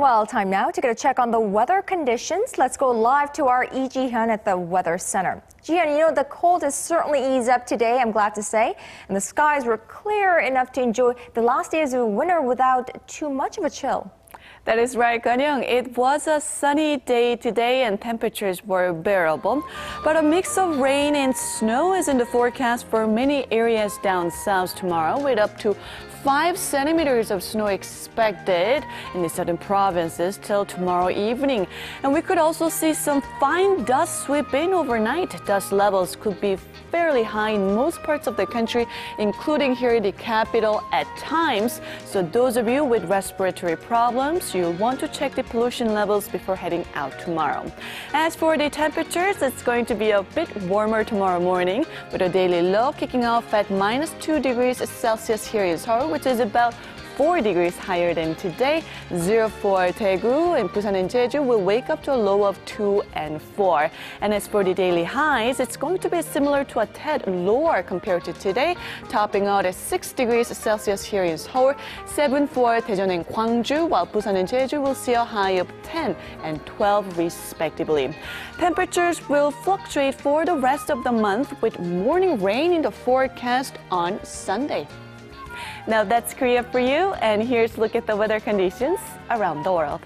Well, time now to get a check on the weather conditions. Let's go live to our Lee Jeehyun at the Weather Center. Jeehyun, you know, the cold has certainly eased up today, I'm glad to say. And the skies were clear enough to enjoy the last days of winter without too much of a chill. That is right, Ganyang. It was a sunny day today and temperatures were bearable. But a mix of rain and snow is in the forecast for many areas down south tomorrow with up to 5 centimeters of snow expected in the southern provinces till tomorrow evening. And we could also see some fine dust sweep in overnight. Dust levels could be fairly high in most parts of the country, including here in the capital at times. So those of you with respiratory problems, you'll want to check the pollution levels before heading out tomorrow. As for the temperatures, it's going to be a bit warmer tomorrow morning with a daily low kicking off at minus 2 degrees Celsius here in Seoul which is about 4 degrees higher than today. 0 for Daegu and Busan and Jeju will wake up to a low of 2 and 4. And as for the daily highs, it's going to be similar to a tad lower compared to today, topping out at 6 degrees Celsius here in Seoul, 7 for Daejeon and Gwangju, while Busan and Jeju will see a high of 10 and 12 respectively. Temperatures will fluctuate for the rest of the month with morning rain in the forecast on Sunday. Now that's Korea for you, and here's a look at the weather conditions around the world.